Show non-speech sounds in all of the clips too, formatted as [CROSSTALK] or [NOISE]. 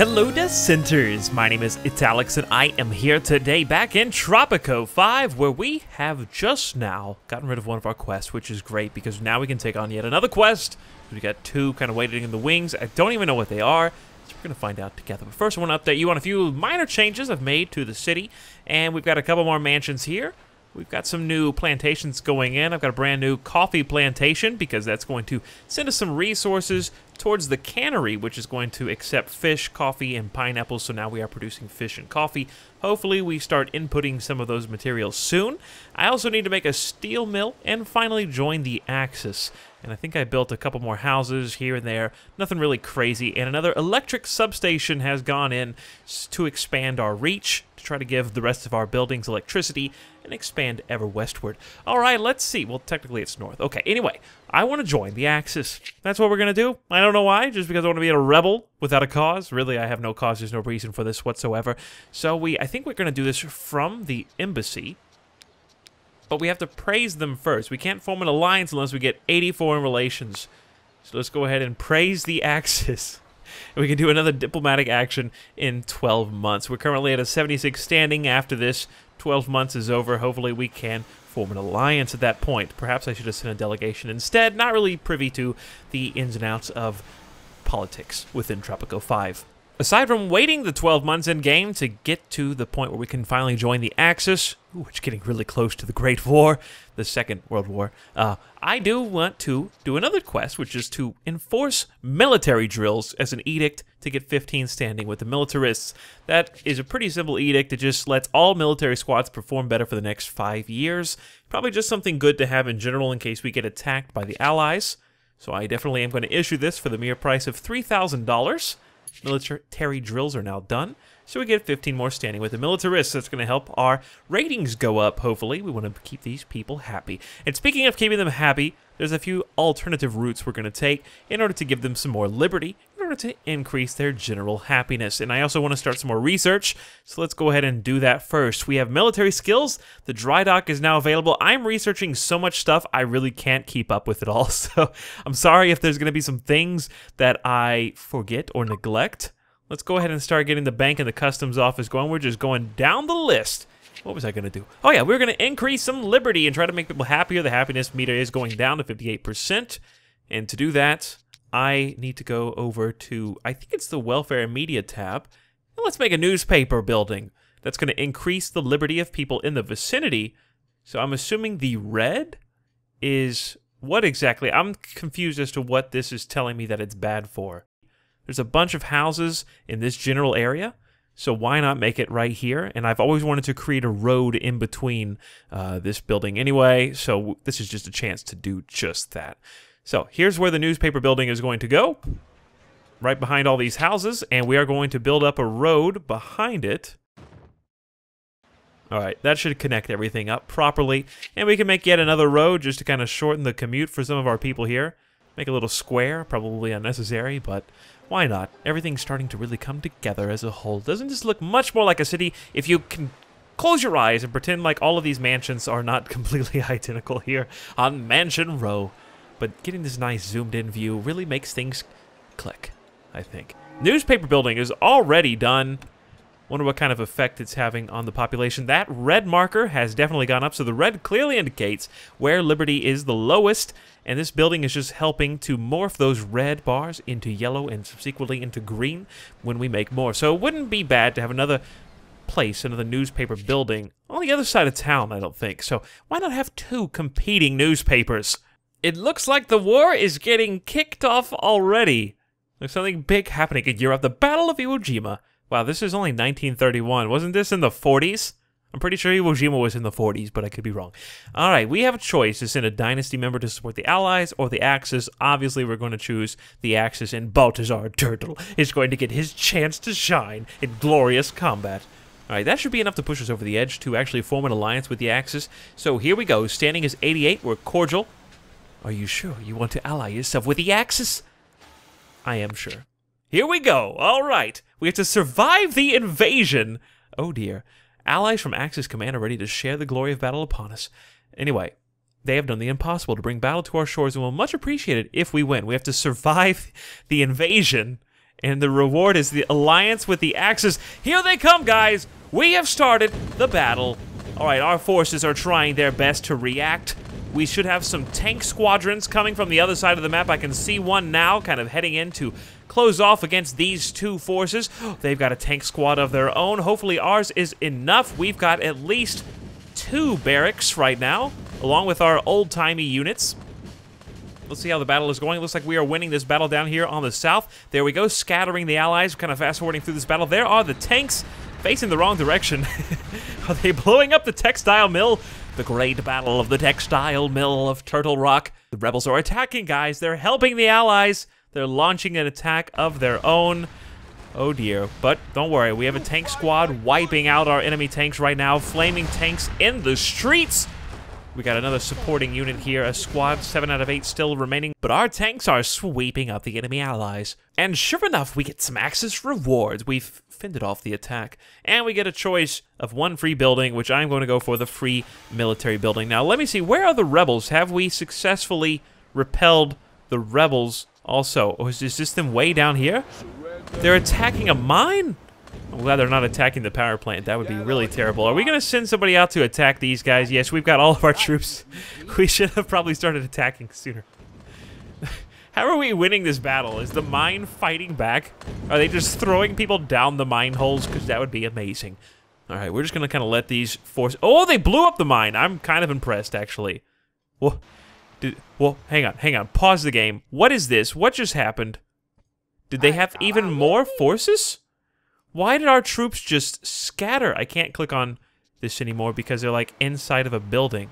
Hello, Dissenters! My name is Etalyx, and I am here today back in Tropico 5, where we have just now gotten rid of one of our quests, which is great because now we can take on yet another quest. We got two kind of waiting in the wings. I don't even know what they are, so we're going to find out together. But first, I want to update you on a few minor changes I've made to the city, and we've got a couple more mansions here. We've got some new plantations going in. I've got a brand new coffee plantation because that's going to send us some resources towards the cannery, which is going to accept fish, coffee, and pineapples. So now we are producing fish and coffee. Hopefully, we start inputting some of those materials soon. I also need to make a steel mill and finally join the Axis. And I think I built a couple more houses here and there. Nothing really crazy. And another electric substation has gone in to expand our reach, to try to give the rest of our buildings electricity and expand ever westward. All right, let's see. Well, technically it's north. Okay, anyway, I want to join the Axis. That's what we're going to do. I don't know why, just because I want to be a rebel without a cause. Really, I have no cause. There's no reason for this whatsoever. So we, I think we're going to do this from the embassy but we have to praise them first. We can't form an alliance unless we get 80 foreign relations. So let's go ahead and praise the Axis. [LAUGHS] And we can do another diplomatic action in 12 months. We're currently at a 76 standing after this. 12 months is over. Hopefully we can form an alliance at that point. Perhaps I should have sent a delegation instead. Not really privy to the ins and outs of politics within Tropico 5. Aside from waiting the 12 months in game to get to the point where we can finally join the Axis, which is getting really close to the Great War, the Second World War, uh, I do want to do another quest, which is to enforce military drills as an edict to get 15 standing with the militarists. That is a pretty simple edict. It just lets all military squads perform better for the next five years. Probably just something good to have in general in case we get attacked by the Allies. So I definitely am going to issue this for the mere price of $3,000. Military drills are now done, so we get 15 more standing with the militarists. That's going to help our ratings go up, hopefully. We want to keep these people happy. And speaking of keeping them happy, there's a few alternative routes we're going to take in order to give them some more liberty, in order to increase their general happiness. And I also want to start some more research, so let's go ahead and do that first. We have military skills. The dry dock is now available. I'm researching so much stuff, I really can't keep up with it all. [LAUGHS] So I'm sorry if there's going to be some things that I forget or neglect. Let's go ahead and start getting the bank and the customs office going. We're just going down the list. What was I going to do? Oh, yeah, we're going to increase some liberty and try to make people happier. The happiness meter is going down to 58%. And to do that, I need to go over to, I think it's the Welfare and Media tab. And let's make a newspaper building. That's going to increase the liberty of people in the vicinity. So I'm assuming the red is what exactly? I'm confused as to what this is telling me that it's bad for. There's a bunch of houses in this general area. So why not make it right here? And I've always wanted to create a road in between uh, this building anyway, so this is just a chance to do just that. So here's where the newspaper building is going to go, right behind all these houses, and we are going to build up a road behind it. All right, that should connect everything up properly, and we can make yet another road just to kind of shorten the commute for some of our people here. Make a little square, probably unnecessary, but why not? Everything's starting to really come together as a whole. Doesn't this look much more like a city if you can close your eyes and pretend like all of these mansions are not [LAUGHS] completely identical here on Mansion Row. But getting this nice zoomed in view really makes things click, I think. Newspaper building is already done. Wonder what kind of effect it's having on the population. That red marker has definitely gone up, so the red clearly indicates where liberty is the lowest, and this building is just helping to morph those red bars into yellow and subsequently into green when we make more. So it wouldn't be bad to have another place, another newspaper building on the other side of town, I don't think. So why not have two competing newspapers? It looks like the war is getting kicked off already. There's something big happening in Europe. The Battle of Iwo Jima Wow, this is only 1931. Wasn't this in the 40s? I'm pretty sure Iwo Jima was in the 40s, but I could be wrong. All right, we have a choice to send a dynasty member to support the Allies or the Axis. Obviously, we're going to choose the Axis, and Balthazar Turtle is going to get his chance to shine in glorious combat. All right, that should be enough to push us over the edge to actually form an alliance with the Axis. So here we go. Standing is 88. We're cordial. Are you sure you want to ally yourself with the Axis? I am sure. Here we go. All right. We have to survive the invasion. Oh dear. Allies from Axis Command are ready to share the glory of battle upon us. Anyway, they have done the impossible to bring battle to our shores and will much appreciate it if we win. We have to survive [LAUGHS] the invasion And the reward is the alliance with the Axis. Here they come, guys. We have started the battle. All right, our forces are trying their best to react. We should have some tank squadrons coming from the other side of the map. I can see one now kind of heading in to close off against these two forces. They've got a tank squad of their own. Hopefully ours is enough. We've got at least two barracks right now, along with our old-timey units. Let's see how the battle is going. It looks like we are winning this battle down here on the south. There we go, scattering the allies, kind of fast-forwarding through this battle. There are the tanks facing the wrong direction. [LAUGHS] are they blowing up the textile mill? The great battle of the textile mill of Turtle Rock. The rebels are attacking, guys. They're helping the allies. They're launching an attack of their own. Oh dear. But don't worry, we have a tank squad wiping out our enemy tanks right now. Flaming tanks in the streets. We got another supporting unit here, a squad, 7 out of 8 still remaining, but our tanks are sweeping up the enemy allies. And sure enough, we get some Axis rewards. We've fended off the attack. And we get a choice of one free building, which I'm going to go for the free military building. Now, let me see, where are the rebels? Have we successfully repelled the rebels also? Or is this them way down here? They're attacking a mine? I'm glad they're not attacking the power plant. That would be really terrible. Are we going to send somebody out to attack these guys? Yes, we've got all of our troops. [LAUGHS] We should have probably started attacking sooner. [LAUGHS] How are we winning this battle? Is the mine fighting back? Are they just throwing people down the mine holes? Because that would be amazing. All right, we're just going to kind of let these force... Oh, they blew up the mine. I'm kind of impressed, actually. Well, did, well, hang on, hang on. Pause the game. What is this? What just happened? Did they have even more forces? Why did our troops just scatter? I can't click on this anymore because they're like inside of a building.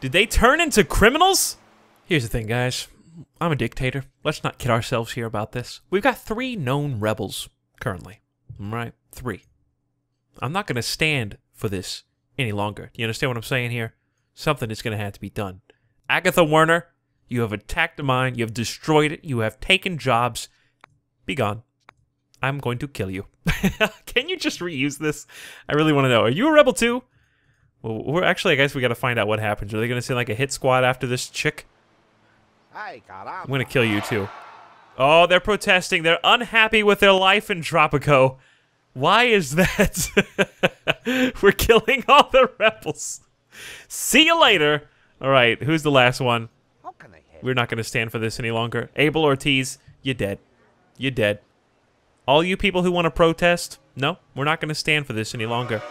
Did they turn into criminals? Here's the thing, guys. I'm a dictator. Let's not kid ourselves here about this. We've got three known rebels currently. Right? Three. I'm not going to stand for this any longer. You understand what I'm saying here? Something is going to have to be done. Agatha Werner, you have attacked a mine. You have destroyed it. You have taken jobs. Be gone. I'm going to kill you. [LAUGHS] Can you just reuse this? I really want to know. Are you a rebel too? Well, we're actually, I guess we got to find out what happens. Are they going to send like a hit squad after this chick? I'm going to kill you too. Oh, they're protesting. They're unhappy with their life in Tropico. Why is that? [LAUGHS] we're killing all the rebels. See you later. All right, who's the last one? We're not going to stand for this any longer. Abel Ortiz, you're dead. You're dead. All you people who want to protest, no, we're not going to stand for this any longer.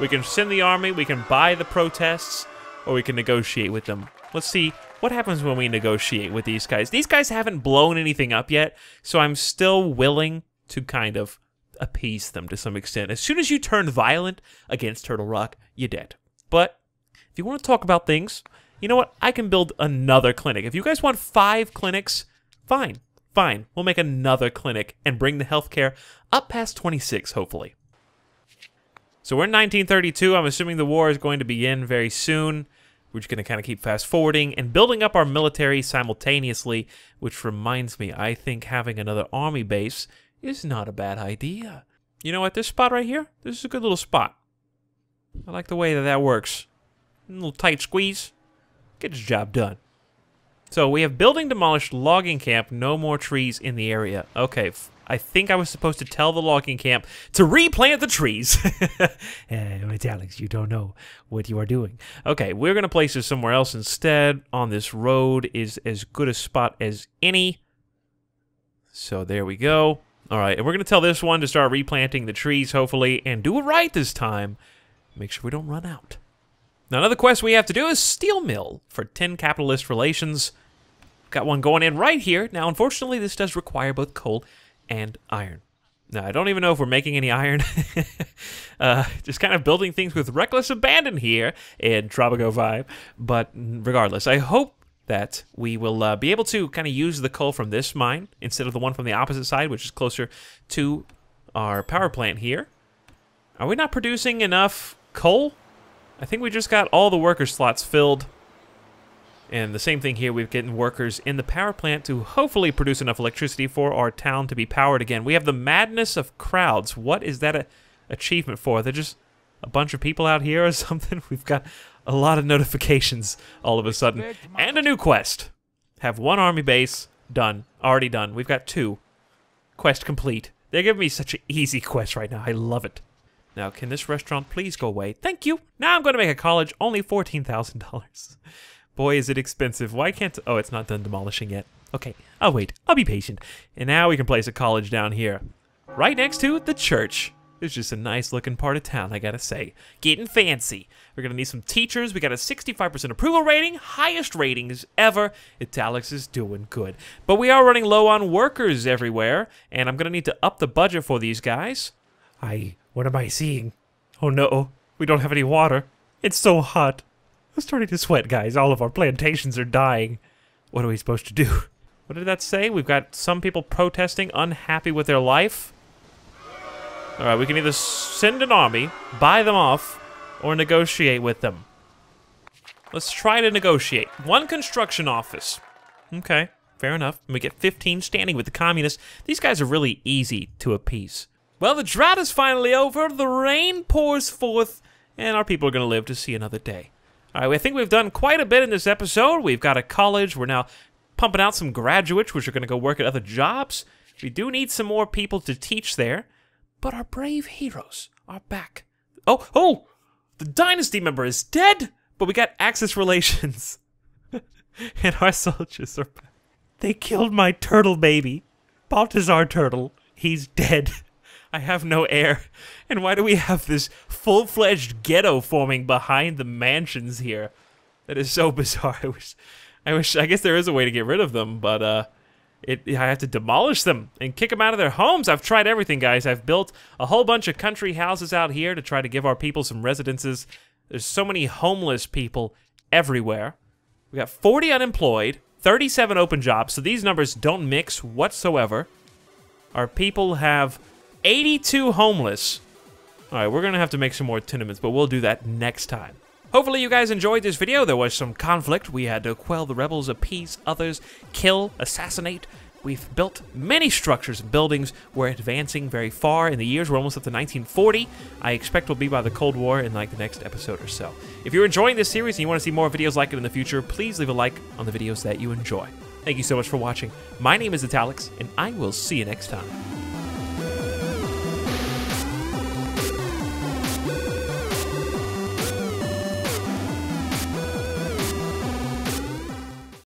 We can send the army, we can buy the protests, or we can negotiate with them. Let's see what happens when we negotiate with these guys. These guys haven't blown anything up yet, so I'm still willing to kind of appease them to some extent. As soon as you turn violent against Turtle Rock, you're dead. But if you want to talk about things, you know what? I can build another clinic. If you guys want five clinics, fine. Fine, we'll make another clinic and bring the healthcare up past 26, hopefully. So we're in 1932. I'm assuming the war is going to begin very soon. We're just going to kind of keep fast forwarding and building up our military simultaneously, which reminds me, I think having another army base is not a bad idea. You know what, this spot right here, this is a good little spot. I like the way that that works. A little tight squeeze, get the job done. So we have building demolished, logging camp, no more trees in the area. Okay, I think I was supposed to tell the logging camp to replant the trees. uh, it's Alex, you don't know what you are doing. Okay, we're going to place this somewhere else instead. On this road is as good a spot as any. So there we go. All right, and we're going to tell this one to start replanting the trees, hopefully, and do it right this time. Make sure we don't run out. Now, another quest we have to do is Steel Mill for 10 capitalist relations. Got one going in right here. Now, unfortunately, this does require both coal and iron. Now, I don't even know if we're making any iron. [LAUGHS] uh, just kind of building things with reckless abandon here in Tropico 5. But regardless, I hope that we will uh, be able to kind of use the coal from this mine instead of the one from the opposite side, which is closer to our power plant here. Are we not producing enough coal? I think we just got all the worker slots filled. And the same thing here, we've getting workers in the power plant to hopefully produce enough electricity for our town to be powered again. We have the madness of crowds. What is that a achievement for? They're just a bunch of people out here or [LAUGHS] something? We've got a lot of notifications all of a sudden. And a new quest. Have one army base done. Already done. We've got two. Quest complete. They're giving me such an easy quest right now. I love it. Now, can this restaurant please go away? Thank you. Now I'm going to make a college only $14,000. Boy, is it expensive. Why can't... Oh, it's not done demolishing yet. Okay, I'll wait. I'll be patient. And now we can place a college down here. Right next to the church. It's just a nice looking part of town, I gotta say. Getting fancy. We're gonna need some teachers. We got a 65% approval rating, highest ratings ever. Etalyx is doing good. But we are running low on workers everywhere, and I'm gonna need to up the budget for these guys. I. What am I seeing? Oh no, we don't have any water. It's so hot. I'm starting to sweat, guys. All of our plantations are dying. What are we supposed to do? [LAUGHS] What did that say? We've got some people protesting, unhappy with their life. All right, we can either send an army, buy them off, or negotiate with them. Let's try to negotiate. One construction office. Okay, fair enough. We get 15 standing with the communists. These guys are really easy to appease. Well, the drought is finally over, the rain pours forth, and our people are going to live to see another day. All right, I think we've done quite a bit in this episode. We've got a college. We're now pumping out some graduates, which are going to go work at other jobs. We do need some more people to teach there. But our brave heroes are back. Oh, oh! The dynasty member is dead, but we got Axis relations. [LAUGHS] and our soldiers are back. They killed my turtle baby. Baltazar Turtle. He's dead. [LAUGHS] I have no heir. And why do we have this full-fledged ghetto forming behind the mansions here? That is so [LAUGHS] bizarre. I wish, I wish, I guess there is a way to get rid of them, but, uh, it, I have to demolish them and kick them out of their homes. I've tried everything, guys. I've built a whole bunch of country houses out here to try to give our people some residences. There's so many homeless people everywhere. We got 40 unemployed, 37 open jobs, so these numbers don't mix whatsoever. Our people have 82 homeless. All right, we're going to have to make some more tenements, but we'll do that next time. Hopefully you guys enjoyed this video. There was some conflict. We had to quell the rebels, appease others, kill, assassinate. We've built many structures and buildings. We're advancing very far in the years. We're almost up to 1940. I expect we'll be by the Cold War in like the next episode or so. If you're enjoying this series and you want to see more videos like it in the future, please leave a like on the videos that you enjoy. Thank you so much for watching. My name is Etalyx, and I will see you next time.